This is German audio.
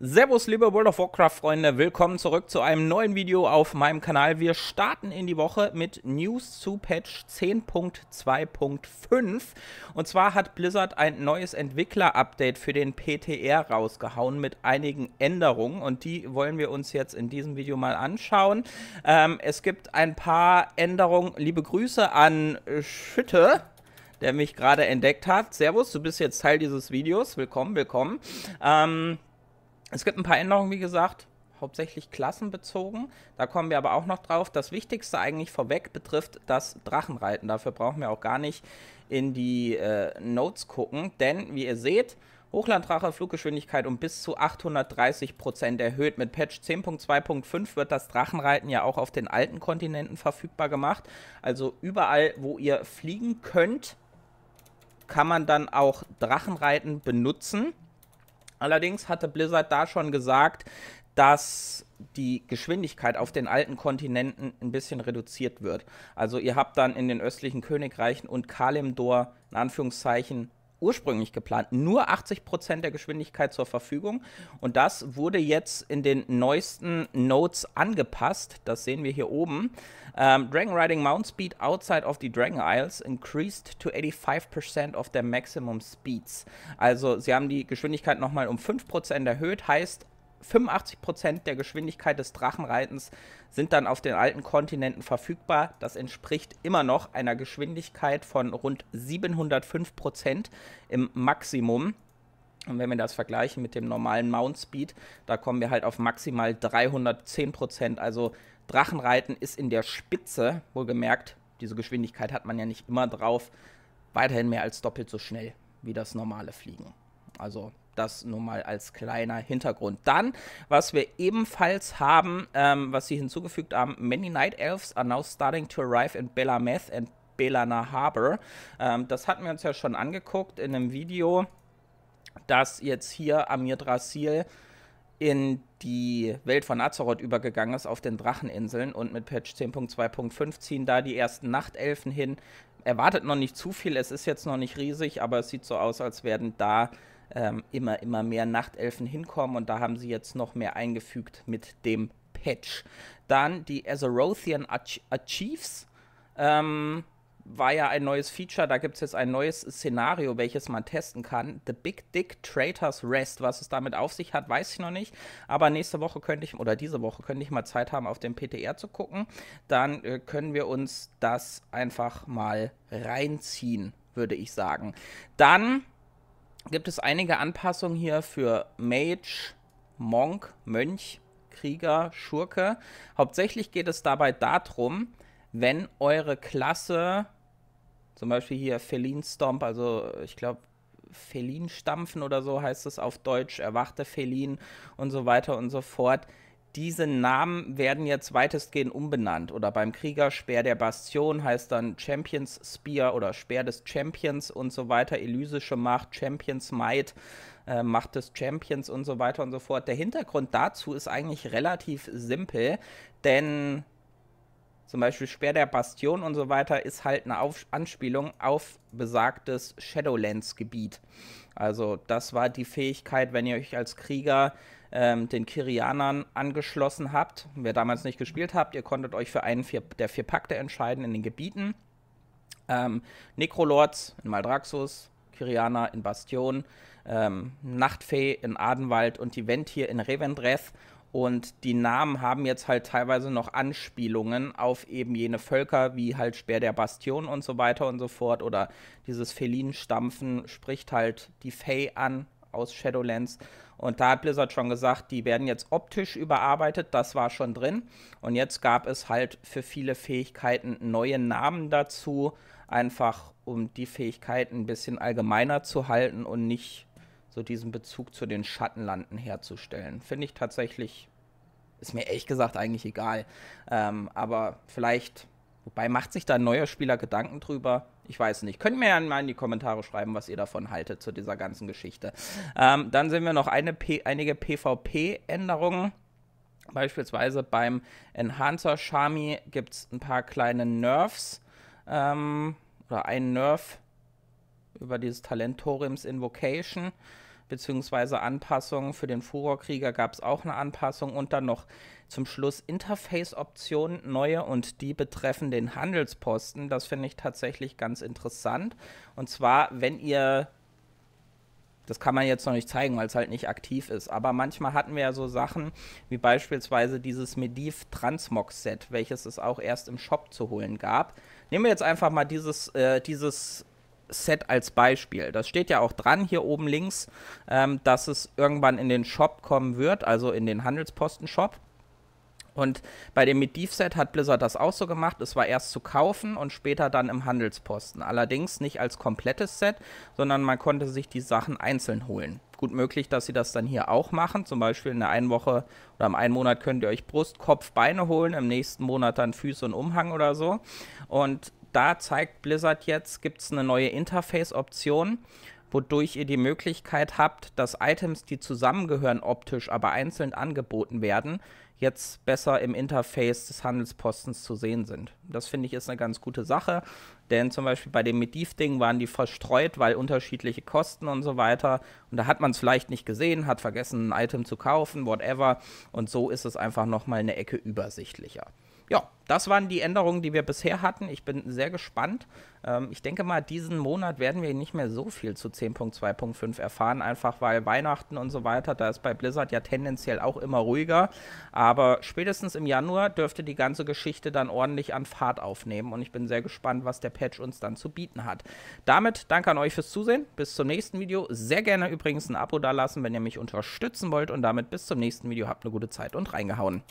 Servus, liebe World of Warcraft-Freunde, willkommen zurück zu einem neuen Video auf meinem Kanal. Wir starten in die Woche mit News zu Patch 10.2.5. Und zwar hat Blizzard ein neues Entwickler-Update für den PTR rausgehauen mit einigen Änderungen. Und die wollen wir uns jetzt in diesem Video mal anschauen. Ähm, es gibt ein paar Änderungen. Liebe Grüße an Schütte der mich gerade entdeckt hat. Servus, du bist jetzt Teil dieses Videos. Willkommen, willkommen. Ähm, es gibt ein paar Änderungen, wie gesagt, hauptsächlich klassenbezogen. Da kommen wir aber auch noch drauf. Das Wichtigste eigentlich vorweg betrifft das Drachenreiten. Dafür brauchen wir auch gar nicht in die äh, Notes gucken, denn wie ihr seht, Hochlanddrache Fluggeschwindigkeit um bis zu 830% erhöht. Mit Patch 10.2.5 wird das Drachenreiten ja auch auf den alten Kontinenten verfügbar gemacht. Also überall, wo ihr fliegen könnt, kann man dann auch Drachenreiten benutzen. Allerdings hatte Blizzard da schon gesagt, dass die Geschwindigkeit auf den alten Kontinenten ein bisschen reduziert wird. Also ihr habt dann in den östlichen Königreichen und Kalimdor in Anführungszeichen ursprünglich geplant nur 80% der Geschwindigkeit zur Verfügung und das wurde jetzt in den neuesten Notes angepasst. Das sehen wir hier oben. Um, Dragon Riding Mount Speed outside of the Dragon Isles increased to 85% of their maximum speeds. Also sie haben die Geschwindigkeit nochmal um 5% erhöht, heißt 85% der Geschwindigkeit des Drachenreitens sind dann auf den alten Kontinenten verfügbar. Das entspricht immer noch einer Geschwindigkeit von rund 705% im Maximum. Und wenn wir das vergleichen mit dem normalen Mount Speed, da kommen wir halt auf maximal 310%. Also Drachenreiten ist in der Spitze, wohlgemerkt, diese Geschwindigkeit hat man ja nicht immer drauf, weiterhin mehr als doppelt so schnell wie das normale Fliegen. Also das nur mal als kleiner Hintergrund. Dann, was wir ebenfalls haben, ähm, was sie hinzugefügt haben, many Night Elves are now starting to arrive in Belameth and Belana Harbor. Ähm, das hatten wir uns ja schon angeguckt in einem Video, dass jetzt hier Amir Drasil in die Welt von Azeroth übergegangen ist auf den Dracheninseln und mit Patch 10.2.5 ziehen da die ersten Nachtelfen hin. Erwartet noch nicht zu viel, es ist jetzt noch nicht riesig, aber es sieht so aus, als werden da ähm, immer, immer mehr Nachtelfen hinkommen und da haben sie jetzt noch mehr eingefügt mit dem Patch. Dann die Azerothian Achieves. Ähm, war ja ein neues Feature, da gibt es jetzt ein neues Szenario, welches man testen kann. The Big Dick Traitors Rest. Was es damit auf sich hat, weiß ich noch nicht. Aber nächste Woche könnte ich, oder diese Woche könnte ich mal Zeit haben, auf dem PTR zu gucken. Dann äh, können wir uns das einfach mal reinziehen, würde ich sagen. Dann gibt es einige Anpassungen hier für Mage, Monk, Mönch, Krieger, Schurke. Hauptsächlich geht es dabei darum, wenn eure Klasse, zum Beispiel hier Felin Stomp, also ich glaube Felin stampfen oder so heißt es auf Deutsch, erwachte Felin und so weiter und so fort, diese Namen werden jetzt weitestgehend umbenannt. Oder beim Krieger Speer der Bastion heißt dann Champions Spear oder Speer des Champions und so weiter. Elysische Macht, Champions Might, äh, Macht des Champions und so weiter und so fort. Der Hintergrund dazu ist eigentlich relativ simpel, denn zum Beispiel Speer der Bastion und so weiter ist halt eine auf Anspielung auf besagtes Shadowlands-Gebiet. Also das war die Fähigkeit, wenn ihr euch als Krieger ähm, den Kirianern angeschlossen habt. Wer damals nicht gespielt habt, ihr konntet euch für einen vier, der vier Pakte entscheiden in den Gebieten. Ähm, Necrolords in Maldraxus, Kirianer in Bastion, ähm, Nachtfee in Adenwald und die Ventir in Revendreth. Und die Namen haben jetzt halt teilweise noch Anspielungen auf eben jene Völker, wie halt Speer der Bastion und so weiter und so fort. Oder dieses Felinstampfen spricht halt die Fey an aus Shadowlands. Und da hat Blizzard schon gesagt, die werden jetzt optisch überarbeitet, das war schon drin. Und jetzt gab es halt für viele Fähigkeiten neue Namen dazu, einfach um die Fähigkeiten ein bisschen allgemeiner zu halten und nicht so diesen Bezug zu den Schattenlanden herzustellen. Finde ich tatsächlich, ist mir ehrlich gesagt eigentlich egal. Ähm, aber vielleicht, wobei macht sich da ein neuer Spieler Gedanken drüber? Ich weiß nicht. Könnt ihr mir ja mal in die Kommentare schreiben, was ihr davon haltet zu dieser ganzen Geschichte. Ähm, dann sehen wir noch einige PvP-Änderungen. Beispielsweise beim Enhancer Shami gibt es ein paar kleine Nerfs. Ähm, oder ein Nerf über dieses Talent Torims Invocation. bzw. Anpassungen. Für den Furorkrieger gab es auch eine Anpassung und dann noch zum Schluss Interface-Optionen neue und die betreffen den Handelsposten. Das finde ich tatsächlich ganz interessant. Und zwar, wenn ihr das kann man jetzt noch nicht zeigen, weil es halt nicht aktiv ist. Aber manchmal hatten wir ja so Sachen wie beispielsweise dieses Mediv Transmog Set, welches es auch erst im Shop zu holen gab. Nehmen wir jetzt einfach mal dieses, äh, dieses Set als Beispiel. Das steht ja auch dran hier oben links, ähm, dass es irgendwann in den Shop kommen wird, also in den Handelsposten-Shop. Und bei dem Mediv-Set hat Blizzard das auch so gemacht. Es war erst zu kaufen und später dann im Handelsposten. Allerdings nicht als komplettes Set, sondern man konnte sich die Sachen einzeln holen. Gut möglich, dass sie das dann hier auch machen. Zum Beispiel in der einen Woche oder im einen Monat könnt ihr euch Brust, Kopf, Beine holen, im nächsten Monat dann Füße und Umhang oder so. Und da zeigt Blizzard jetzt, gibt es eine neue Interface-Option wodurch ihr die Möglichkeit habt, dass Items, die zusammengehören optisch, aber einzeln angeboten werden, jetzt besser im Interface des Handelspostens zu sehen sind. Das finde ich ist eine ganz gute Sache, denn zum Beispiel bei dem Mediv-Ding waren die verstreut, weil unterschiedliche Kosten und so weiter. Und da hat man es vielleicht nicht gesehen, hat vergessen, ein Item zu kaufen, whatever. Und so ist es einfach nochmal eine Ecke übersichtlicher. Ja, das waren die Änderungen, die wir bisher hatten. Ich bin sehr gespannt. Ähm, ich denke mal, diesen Monat werden wir nicht mehr so viel zu 10.2.5 erfahren, einfach weil Weihnachten und so weiter, da ist bei Blizzard ja tendenziell auch immer ruhiger. Aber spätestens im Januar dürfte die ganze Geschichte dann ordentlich an Fahrt aufnehmen und ich bin sehr gespannt, was der Patch uns dann zu bieten hat. Damit danke an euch fürs Zusehen. Bis zum nächsten Video. Sehr gerne übrigens ein Abo dalassen, wenn ihr mich unterstützen wollt und damit bis zum nächsten Video. Habt eine gute Zeit und reingehauen.